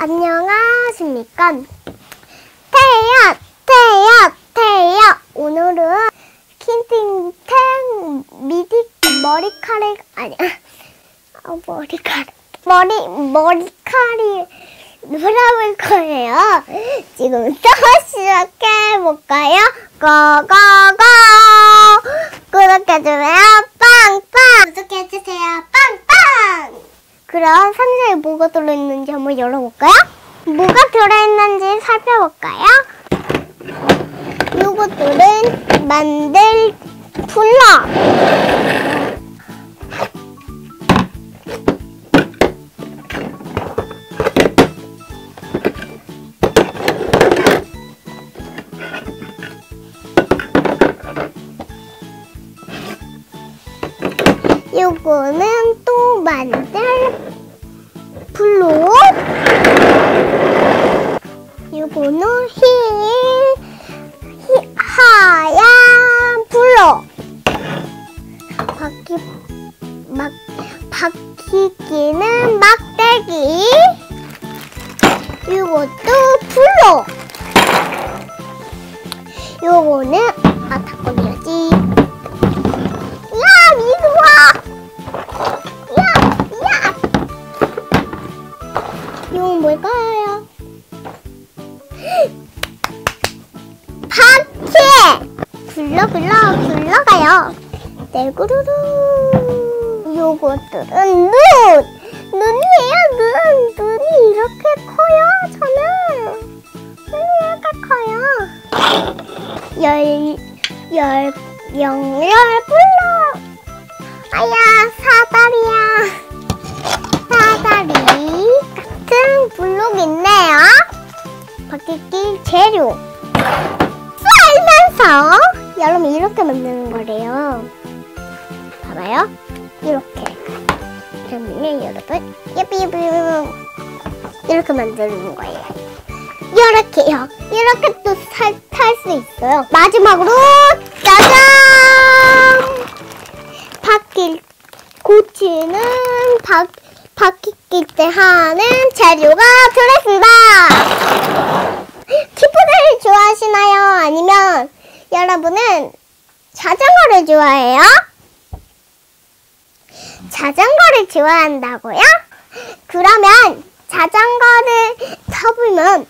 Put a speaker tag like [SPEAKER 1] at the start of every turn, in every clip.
[SPEAKER 1] 안녕하십니까. 태야, 태야, 태야. 오늘은 킨팅 탱 미디 머리카락, 아니야. 아, 머리카락. 머리, 머리카락이 놀아볼 거예요. 지금부터 시작해 볼까요? 고고고! 구독해 주세요. 빵빵! 구독해 주세요. 빵빵! 그럼 상자에 뭐가 들어있는지 한번 열어볼까요? 뭐가 들어있는지 살펴볼까요? 요것들은 만들 풀러 요거는 또 만들 블록 요거는 흰, 흰 하얀 블록 바퀴 막 바퀴끼는 막대기. 요것도 블록 요거는 떼구르르. 요것들은 눈! 눈이에요, 눈! 눈이 이렇게 커요, 저는. 눈이 이렇게 커요. 열, 열, 영 열 불러. 아야, 사다리야. 사다리 같은 블록 있네요. 바퀴길 재료. 썰면서 여러분 이렇게 만드는 거래요. 봐봐요. 이렇게. 그러면 여러분 예삐예삐 이렇게 만드는 거예요. 이렇게요. 이렇게 또 탈 수 있어요. 마지막으로 짜잔! 바퀴 고치는 바, 바퀴 낄때 하는 재료가 들어있습니다. 키보드를 좋아하시나요? 아니면 여러분은 자전거를 좋아해요? 자전거를 좋아한다고요? 그러면 자전거를 타보면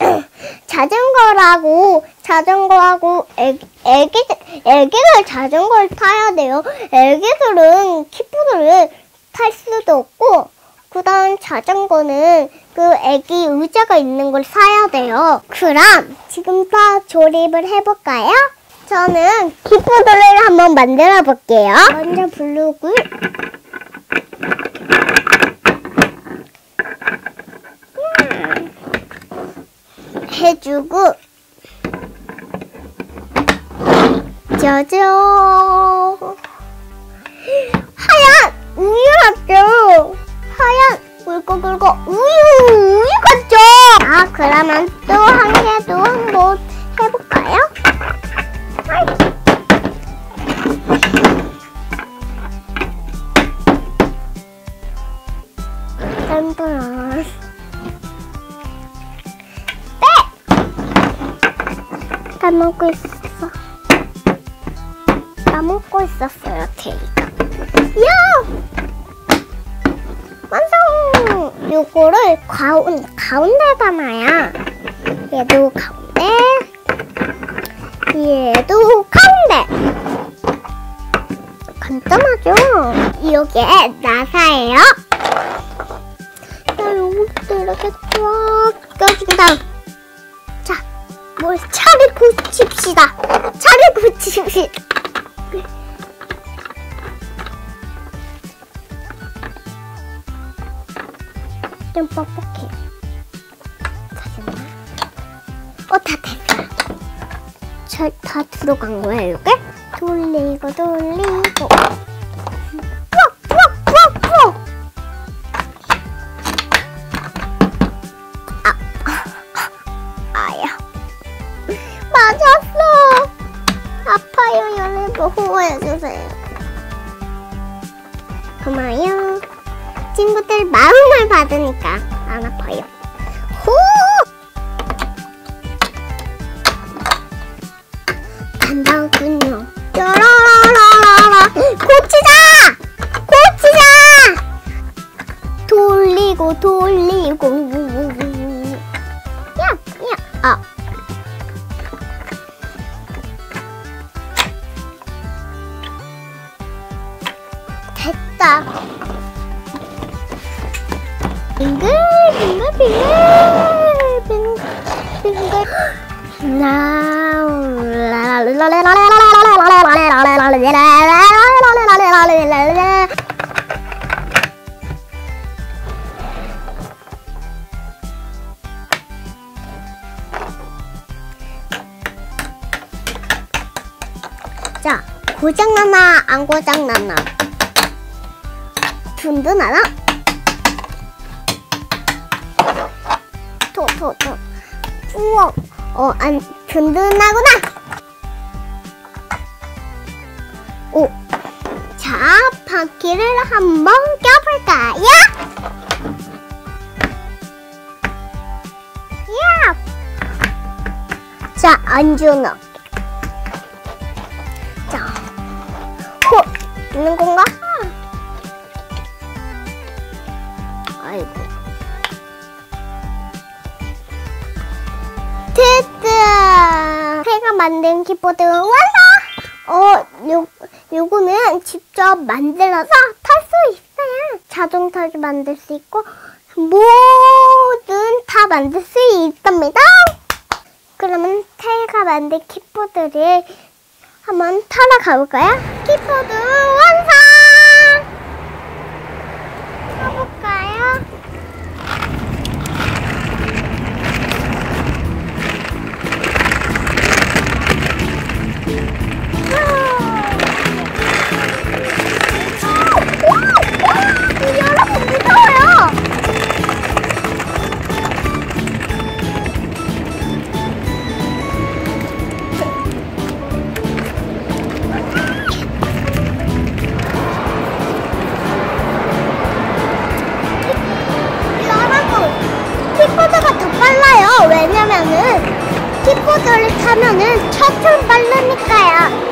[SPEAKER 1] 자전거라고 자전거하고 애기, 애기 애기들 자전거를 타야 돼요. 애기들은 키보드를 탈 수도 없고 그다음 자전거는 그 애기 의자가 있는 걸 사야 돼요. 그럼 지금부터 조립을 해볼까요? 저는 키보드를 한번 만들어 볼게요. 먼저 블록을 해주고. 짜잔 딴딴 까먹고 있었어. 까먹고 있었어요, 테이가. 야! 완성! 요거를 가운, 가운데다 놔야. 얘도 가운데. 얘도 가운데. 간단하죠? 이게 나사예요. 자, 요것도 이렇게 쫙 껴준 다음. 자, 뭘 차를 고칩시다. 차를 고칩시다. 좀 뻑뻑해. 다 됐나? 어, 다 됐어. 잘, 다 들어간 거야, 이게? 돌리고, 돌리고. 맞았어. 아파요, 여러분. 호호해주세요. 고마워요. 친구들 마음을 받으니까 안 아파요. 후! 간다군요. 짜라라라라. 고치자! 고치자! 돌리고 돌리고. 됐다. 빙글 빙글 빙글 빙글 빙글 자, 고장나나 안 고장나나 든든하나? 토, 토, 토. 우와, 어, 안, 든든하구나. 오, 자, 바퀴를 한번 껴볼까요? 야! 자, 안주나. 됐다! 제가 만든 키보드 완성! 어, 요, 요거는 직접 만들어서 탈 수 있어요. 자동차도 만들 수 있고, 뭐든 다 만들 수 있답니다. 그러면 태가 만든 키보드를 한번 타러 가볼까요? 키보드 완성! 차츰 빠르니까요.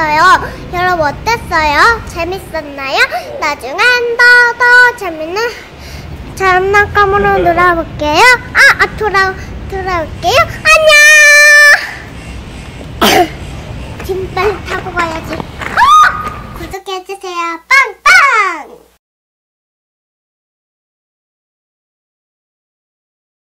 [SPEAKER 1] 타봤어요. 여러분 어땠어요? 재밌었나요? 나중엔 더더 재밌는 장난감으로 놀아볼게요. 아, 아 돌아 돌아올게요. 안녕. 빨리 타고 가야지. 어! 구독해주세요.